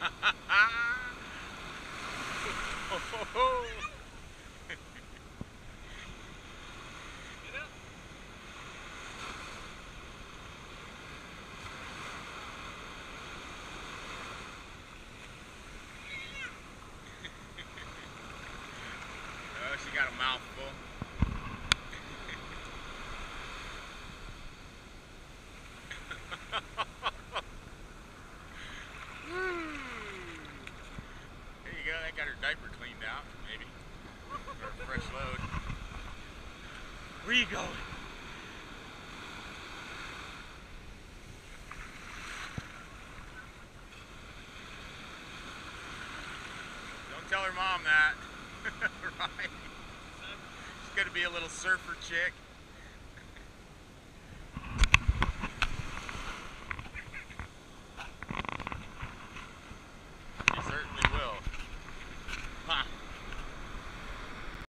Oh, she got a mouthful. That got her diaper cleaned out, maybe. Or a fresh load. Where you going? Don't tell her mom that. right? She's gonna be a little surfer chick.